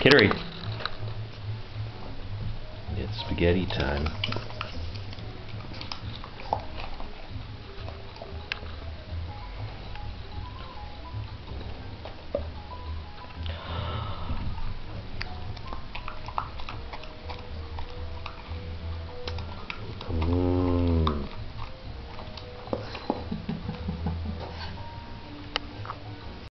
Kittery. It's spaghetti time.